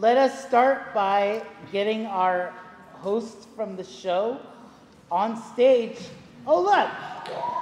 Let us start by getting our host from the show on stage. Oh, look.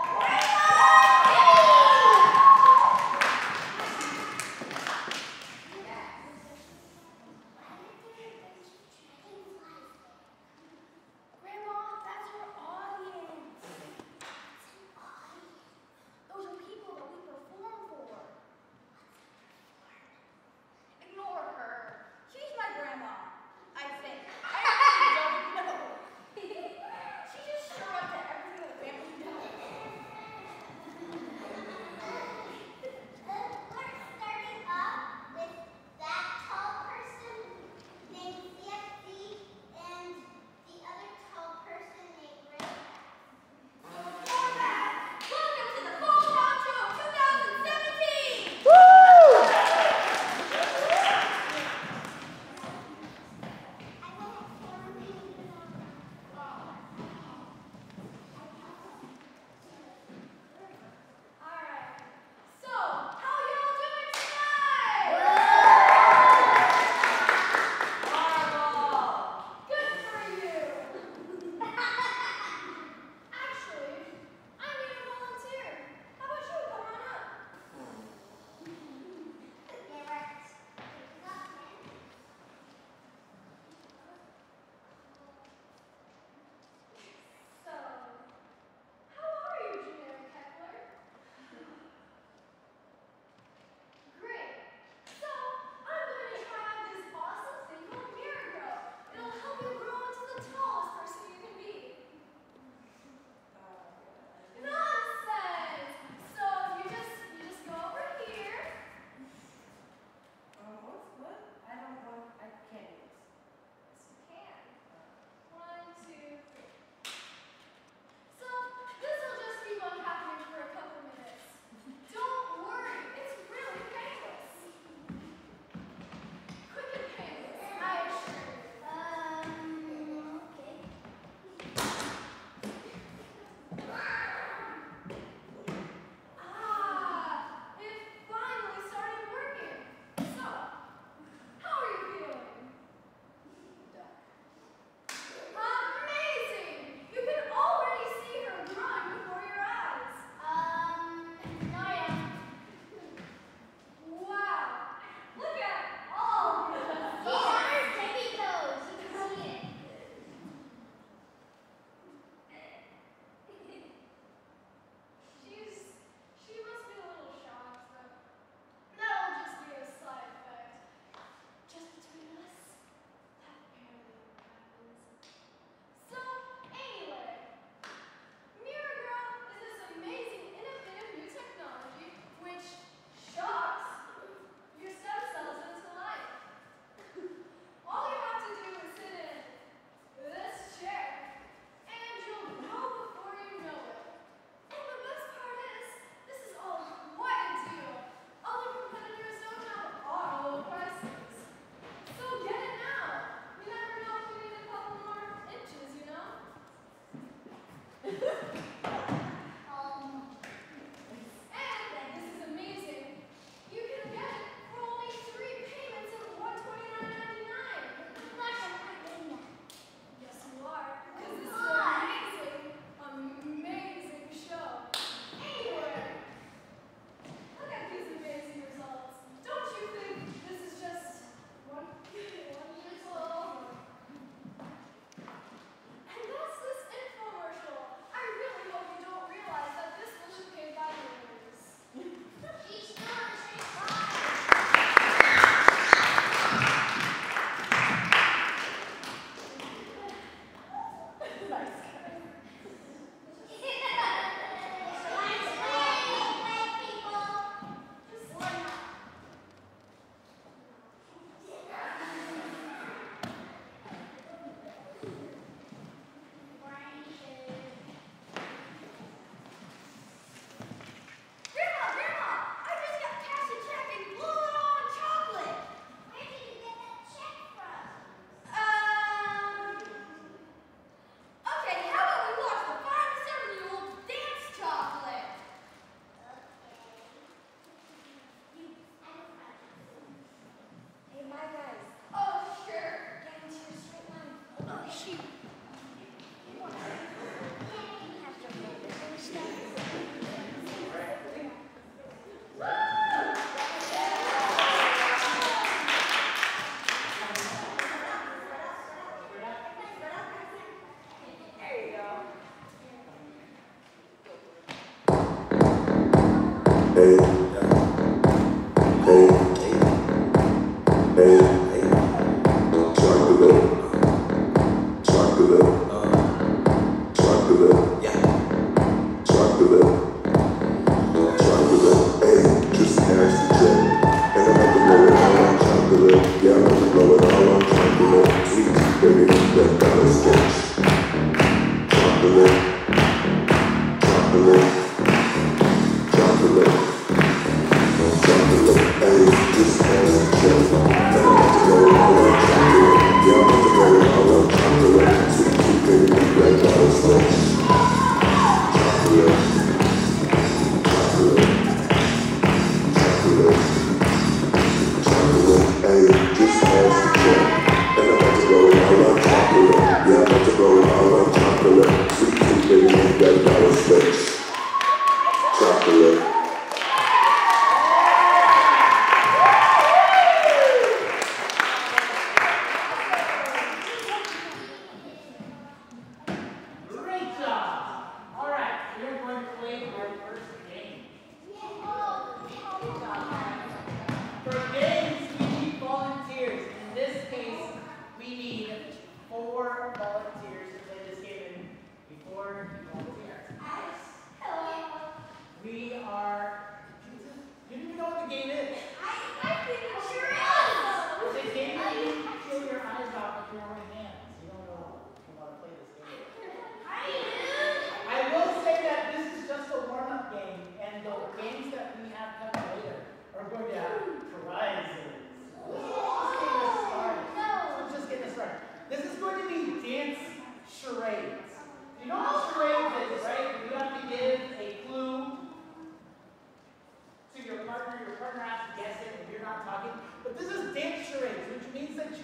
É...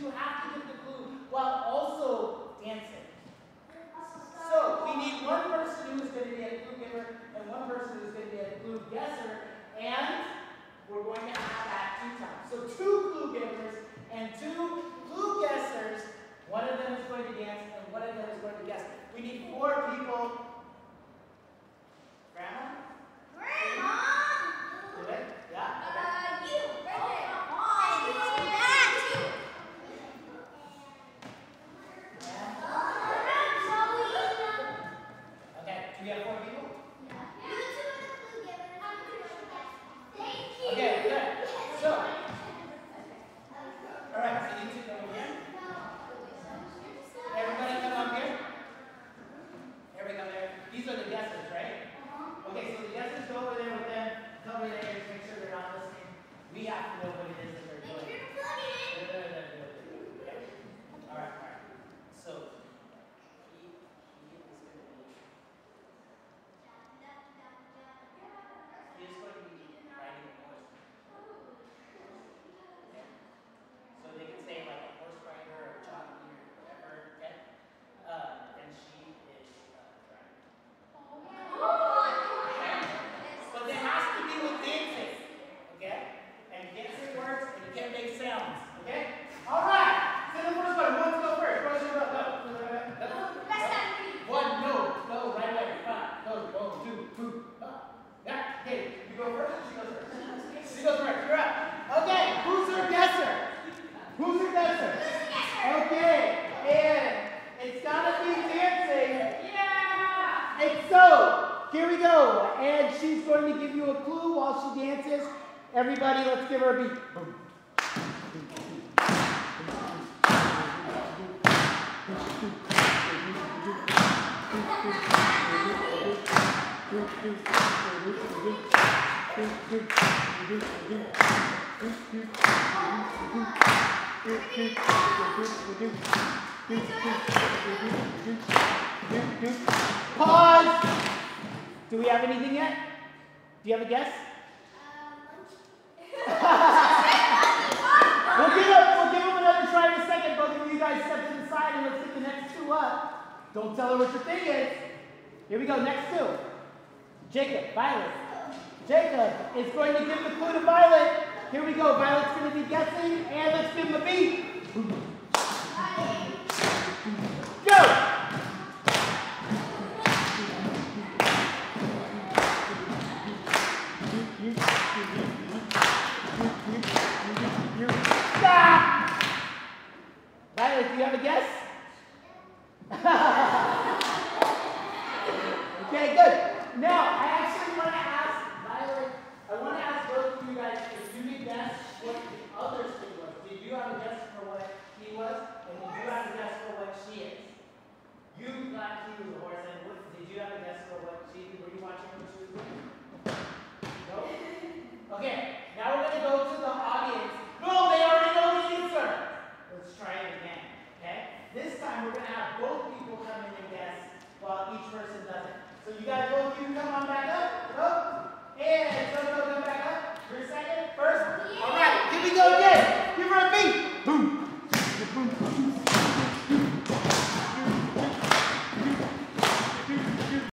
you have to get the clue while also dancing. So we need one person who is going to be a clue giver and one person who is going to be a clue guesser, and we're going to have that two times. So two clue givers and two clue guessers. One of them is going to dance and one of them is going to guess. We need four people going to give you a clue while she dances. Everybody, let's give her a beat. Pause. Do we have anything yet? Do you have a guess? Um, we'll give him, we'll give him another try in a second. Both of you guys step to the side and let's get the next two up. Don't tell her what your thing is. Here we go. Next two. Jacob, Violet. Jacob is going to give the clue to Violet. Here we go. Violet's going to be guessing, and let's give him a beat.